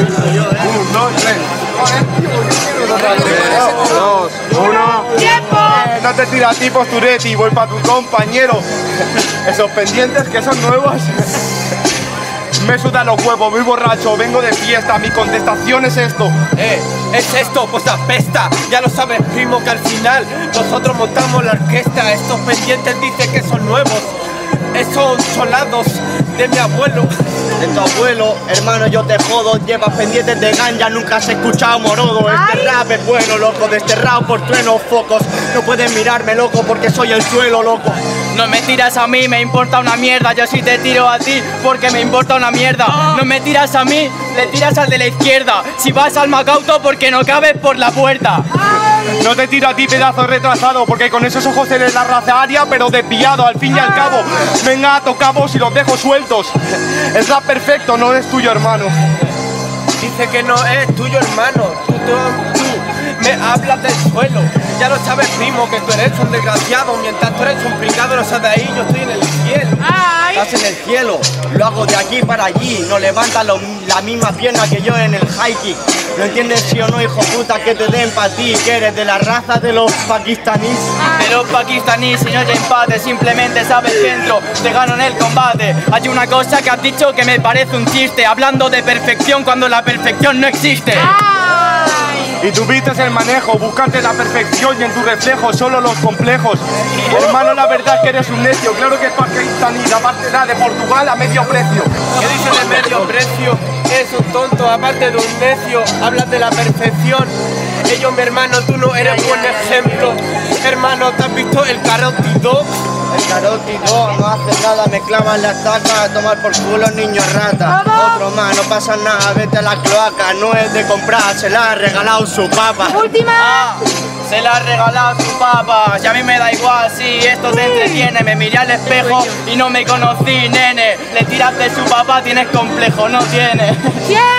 Un, dos, tres. Tres, dos, uno. ¡Tiempo! No te tiras a ti, posturetti, voy para tu compañero. Esos pendientes que son nuevos. Me sudan los huevos, muy borracho, vengo de fiesta, mi contestación es esto. Eh, es esto, pues apesta, ya lo sabes primo que al final nosotros montamos la orquesta, estos pendientes dicen que son nuevos, esos son solados de mi abuelo. De tu abuelo, hermano, yo te jodo. Llevas pendientes de ganja, nunca has escuchado morodo. Este rap es bueno, loco, desterrado por truenos focos. No puedes mirarme, loco, porque soy el suelo, loco. No me tiras a mí, me importa una mierda. Yo sí te tiro a ti porque me importa una mierda. No me tiras a mí, le tiras al de la izquierda. Si vas al Macauto porque no cabes por la puerta. No te tiro a ti, pedazo retrasado, porque con esos ojos eres la raza aria, pero desviado al fin y al cabo. Venga, tocamos y los dejo sueltos. Es rap perfecto, no es tuyo, hermano. Dice que no es tuyo, hermano. Tú, tú, tú me hablas del suelo. Ya lo sabes, primo, que tú eres un desgraciado. Mientras tú eres un pringado, no sabes de ahí, yo estoy en el cielo. Estás en el cielo, lo hago de aquí para allí. No levantas lo- la misma pierna que yo en el high kick. ¿No entiendes sí o no, hijo puta, que te den para ti? Que eres de la raza de los pakistaníes. De los pakistaníes, si no hay empate, simplemente sabes que entro, te gano en el combate. Hay una cosa que has dicho que me parece un chiste, hablando de perfección cuando la perfección no existe. Y tú viste el manejo, buscarte la perfección y en tu reflejo solo los complejos. Hermano, la verdad es que eres un necio, claro que es pakistaní, la parte nada de Portugal a medio precio. ¿Qué dices de medio precio? Eres un tonto, aparte de un necio. Hablas de la perfección. Ellos, mi hermano, tú no eres buen ejemplo. Hermano, ¿te has visto el carotido? El carótido no hace nada, me clavan la estaca a tomar por culo niño rata. Otro más, no pasa nada, vete a la cloaca, no es de comprar, se la ha regalado su papa. Ah, se la ha regalado su papá, y a mí me da igual si esto te entretiene. Me miré al espejo y no me conocí, nene. Le tiraste su papá, tienes complejo, no tienes. ¡Tiempo!